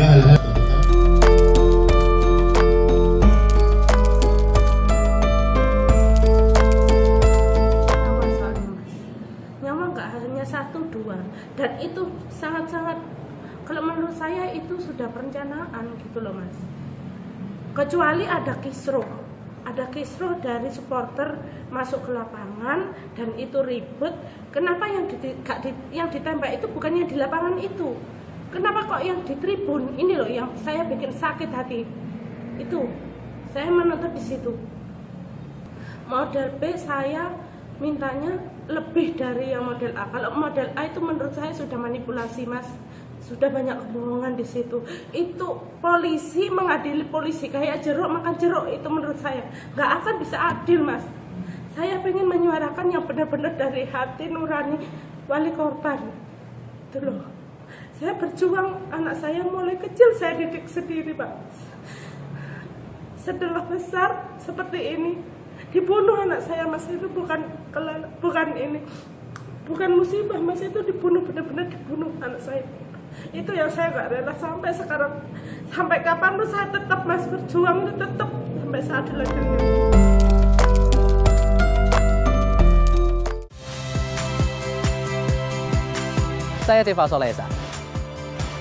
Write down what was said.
hal-hal tentang nyaman nggak hanya satu dua. Dan itu sangat-sangat kalau menurut saya itu sudah perencanaan gitu loh mas. Kecuali ada kisruh. Ada kisruh dari supporter masuk ke lapangan dan itu ribut kenapa yang di, yang ditembak itu bukannya di lapangan itu? Kenapa kok yang di tribun? Ini loh yang saya bikin sakit hati. Itu saya menonton di situ. Model B saya mintanya lebih dari yang model A. Kalau model A itu menurut saya sudah manipulasi mas. Sudah banyak kebohongan di situ. Itu polisi mengadili polisi. Kayak jeruk makan jeruk itu menurut saya. Nggak akan bisa adil mas. Saya ingin menyuarakan yang benar-benar dari hati nurani wali korban. Itu loh saya berjuang anak saya mulai kecil saya didik sendiri pak. Setelah besar seperti ini dibunuh anak saya mas. Itu bukan bukan ini bukan musibah mas. Itu dibunuh benar-benar dibunuh anak saya. Itu yang saya gak rela sampai sekarang. Sampai kapan tuh saya tetap mas berjuang itu tetap sampai saat dilahirkan Saya Tifa Solesa.